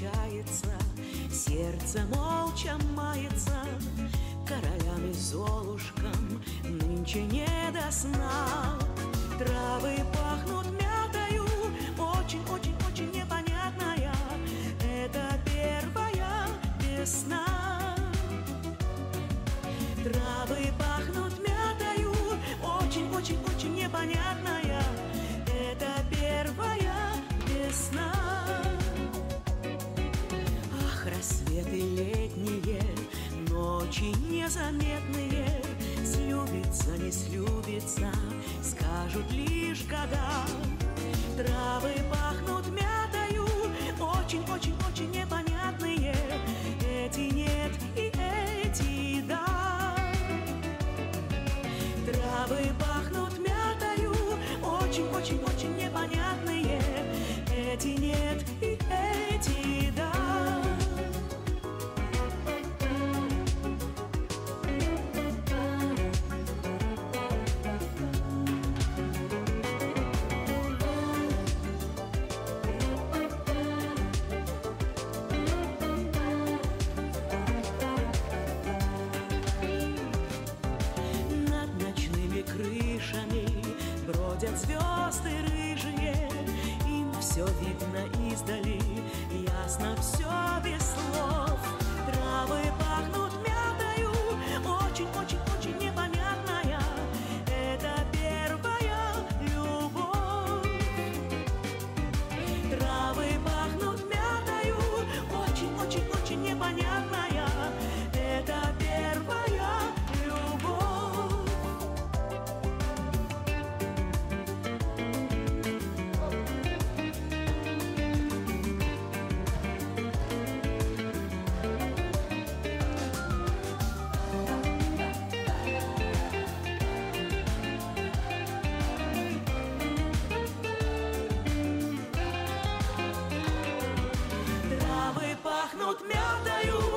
качается, сердце молча мается, королям и золушкам нынче не до сна. Незаметные Слюбится, не слюбится Скажут лишь года. Травы пахнут мятою звезды рыжие Им все видно издали. Ясно все без слов. Травы пахнут пахнут мятою